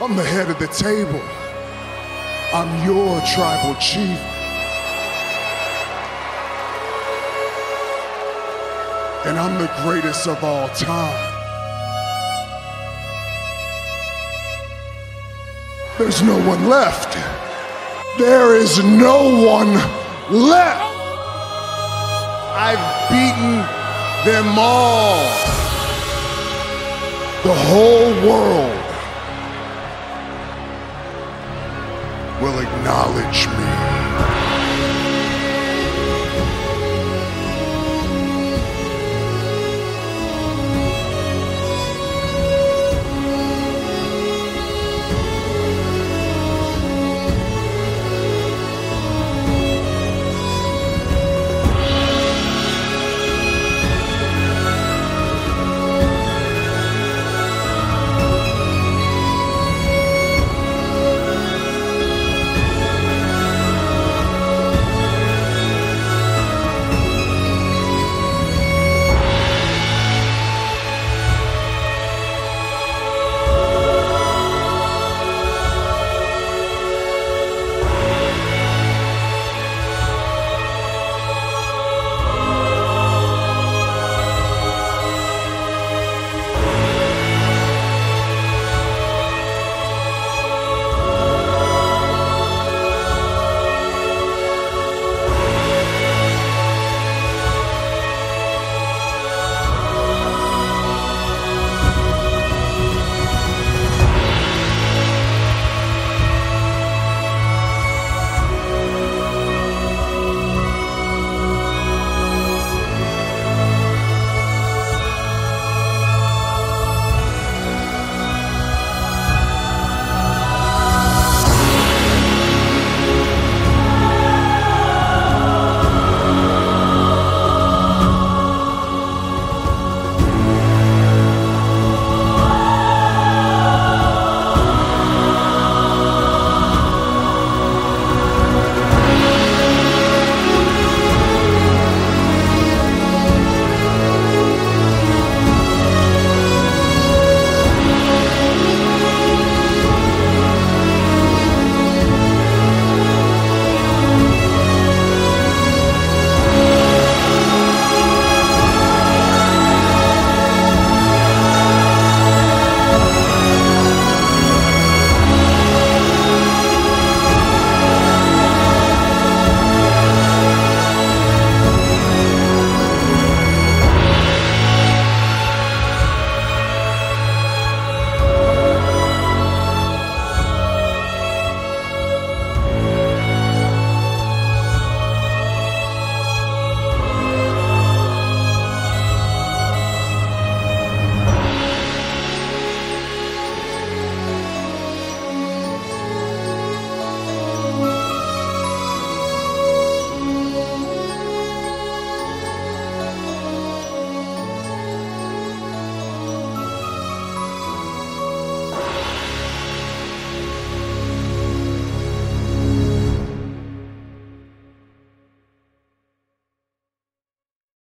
I'm the head of the table. I'm your tribal chief. And I'm the greatest of all time. There's no one left. There is no one left. I've beaten them all. The whole world will acknowledge me.